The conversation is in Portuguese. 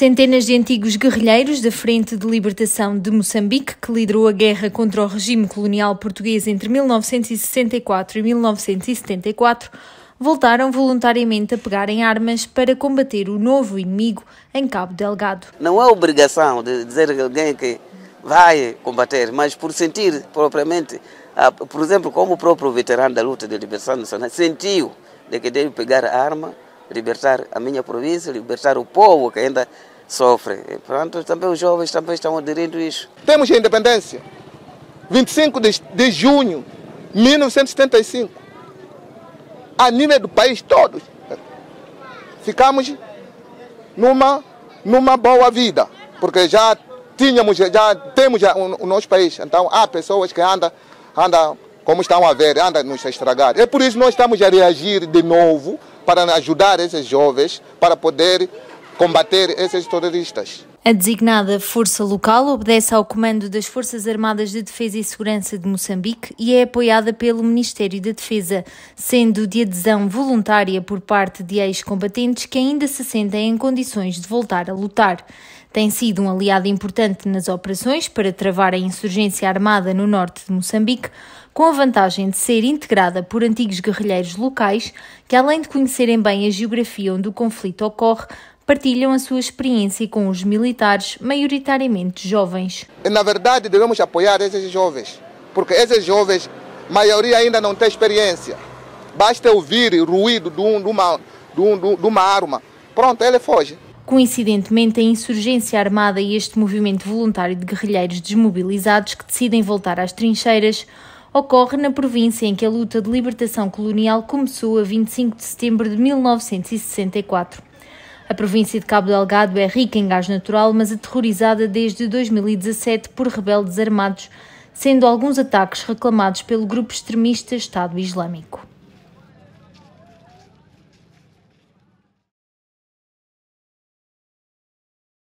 Centenas de antigos guerrilheiros da Frente de Libertação de Moçambique, que liderou a guerra contra o regime colonial português entre 1964 e 1974, voltaram voluntariamente a pegar em armas para combater o novo inimigo em Cabo Delgado. Não é obrigação de dizer a alguém que vai combater, mas por sentir propriamente, por exemplo, como o próprio veterano da luta de libertação nacional sentiu de que deve pegar a arma libertar a minha província, libertar o povo que ainda sofre. E, portanto, também os jovens também estão aderindo a isso. Temos a independência, 25 de, de junho de 1975. A nível do país todo, ficamos numa, numa boa vida, porque já tínhamos, já temos já o, o nosso país. Então há pessoas que andam, andam como estão a ver, andam nos estragar. É por isso que nós estamos a reagir de novo para ajudar esses jovens para poder combater esses terroristas. A designada Força Local obedece ao comando das Forças Armadas de Defesa e Segurança de Moçambique e é apoiada pelo Ministério da Defesa, sendo de adesão voluntária por parte de ex-combatentes que ainda se sentem em condições de voltar a lutar. Tem sido um aliado importante nas operações para travar a insurgência armada no norte de Moçambique, com a vantagem de ser integrada por antigos guerrilheiros locais que, além de conhecerem bem a geografia onde o conflito ocorre, partilham a sua experiência com os militares, maioritariamente jovens. Na verdade, devemos apoiar esses jovens, porque esses jovens, maioria ainda não tem experiência. Basta ouvir o ruído de, um, de, uma, de, um, de uma arma. Pronto, ele foge. Coincidentemente, a insurgência armada e este movimento voluntário de guerrilheiros desmobilizados que decidem voltar às trincheiras ocorre na província em que a luta de libertação colonial começou a 25 de setembro de 1964. A província de Cabo Delgado é rica em gás natural, mas aterrorizada desde 2017 por rebeldes armados, sendo alguns ataques reclamados pelo grupo extremista Estado Islâmico.